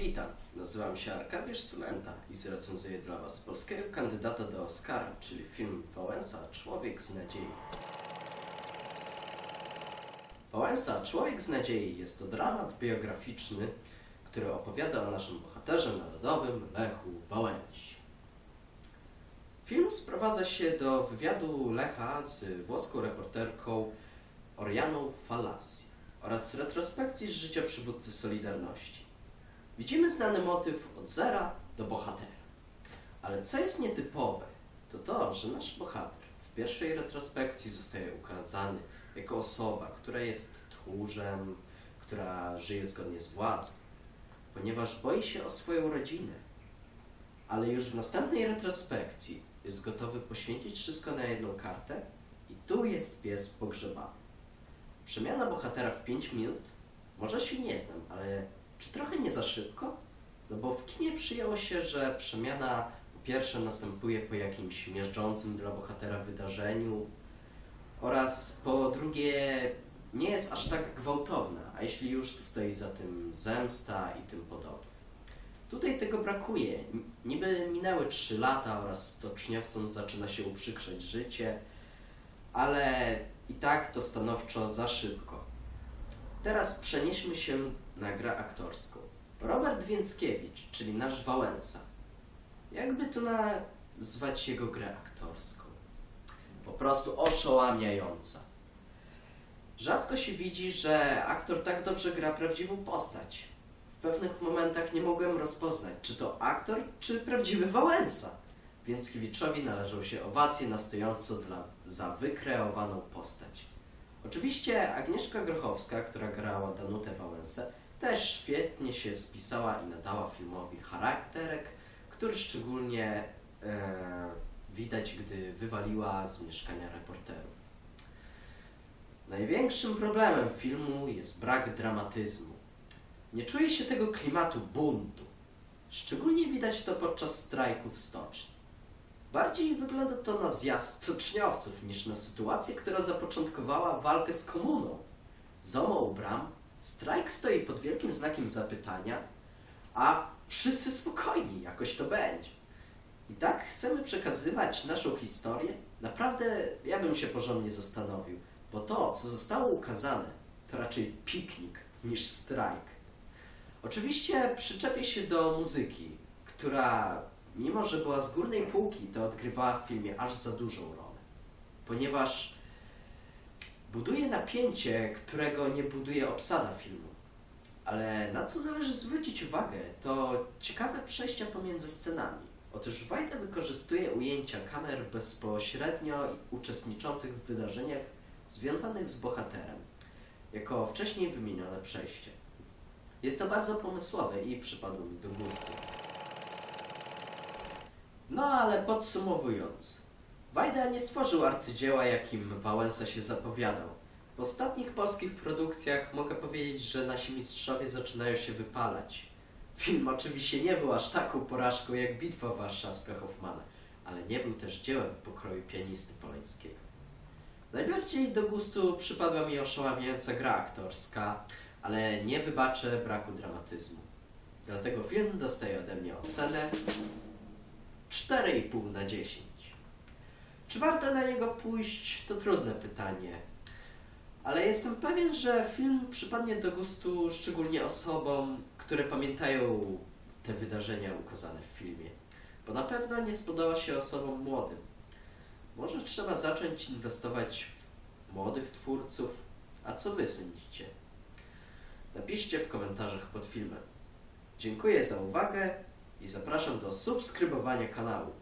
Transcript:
Witam, nazywam się Arkadiusz Symenta i zrecenzuję dla Was polskiego kandydata do Oscara, czyli film Wałęsa Człowiek z nadziei. Wałęsa Człowiek z nadziei jest to dramat biograficzny, który opowiada o naszym bohaterze narodowym Lechu Wałęsi. Film sprowadza się do wywiadu Lecha z włoską reporterką Orianą Falassi oraz retrospekcji z życia przywódcy Solidarności. Widzimy znany motyw od zera do bohatera. Ale co jest nietypowe, to to, że nasz bohater w pierwszej retrospekcji zostaje ukazany jako osoba, która jest tchórzem, która żyje zgodnie z władzą, ponieważ boi się o swoją rodzinę. Ale już w następnej retrospekcji jest gotowy poświęcić wszystko na jedną kartę i tu jest pies pogrzebany. Przemiana bohatera w 5 minut? Może się nie znam, ale czy trochę nie za szybko? No bo w kinie przyjęło się, że przemiana po pierwsze następuje po jakimś miażdżącym dla bohatera wydarzeniu oraz po drugie nie jest aż tak gwałtowna, a jeśli już to stoi za tym zemsta i tym podobne. Tutaj tego brakuje. Niby minęły 3 lata oraz stoczniowcom zaczyna się uprzykrzać życie, ale i tak to stanowczo za szybko. Teraz przenieśmy się na grę aktorską. Robert Więckiewicz, czyli nasz Wałęsa. Jakby tu nazwać jego grę aktorską? Po prostu oszałamiająca. Rzadko się widzi, że aktor tak dobrze gra prawdziwą postać. W pewnych momentach nie mogłem rozpoznać, czy to aktor, czy prawdziwy Wałęsa. Więckiewiczowi należą się owacje na stojąco dla, za wykreowaną postać. Oczywiście Agnieszka Grochowska, która grała Danutę Wałęsę, też świetnie się spisała i nadała filmowi charakterek, który szczególnie e, widać, gdy wywaliła z mieszkania reporterów. Największym problemem filmu jest brak dramatyzmu. Nie czuje się tego klimatu buntu. Szczególnie widać to podczas strajku w stoczni. Bardziej wygląda to na zjazd stoczniowców niż na sytuację, która zapoczątkowała walkę z komuną. Zomo u bram, strajk stoi pod wielkim znakiem zapytania, a wszyscy spokojni, jakoś to będzie. I tak chcemy przekazywać naszą historię? Naprawdę ja bym się porządnie zastanowił, bo to, co zostało ukazane, to raczej piknik niż strajk. Oczywiście przyczepię się do muzyki, która, mimo że była z górnej półki, to odgrywała w filmie aż za dużą rolę. Ponieważ buduje napięcie, którego nie buduje obsada filmu. Ale na co należy zwrócić uwagę, to ciekawe przejścia pomiędzy scenami. Otóż Wajda wykorzystuje ujęcia kamer bezpośrednio uczestniczących w wydarzeniach związanych z bohaterem, jako wcześniej wymienione przejście. Jest to bardzo pomysłowe i przypadło mi do gustu. No ale podsumowując, Wajda nie stworzył arcydzieła, jakim Wałęsa się zapowiadał. W ostatnich polskich produkcjach mogę powiedzieć, że nasi mistrzowie zaczynają się wypalać. Film oczywiście nie był aż taką porażką jak Bitwa Warszawska Hoffmana, ale nie był też dziełem pokroju pianisty Polańskiego. Najbardziej do gustu przypadła mi oszałamiająca gra aktorska, ale nie wybaczę braku dramatyzmu. Dlatego film dostaje ode mnie ocenę 4,5 na 10. Czy warto na niego pójść, to trudne pytanie. Ale jestem pewien, że film przypadnie do gustu szczególnie osobom, które pamiętają te wydarzenia ukazane w filmie. Bo na pewno nie spodoba się osobom młodym. Może trzeba zacząć inwestować w młodych twórców. A co wy sądzicie? Napiszcie w komentarzach pod filmem. Dziękuję za uwagę i zapraszam do subskrybowania kanału.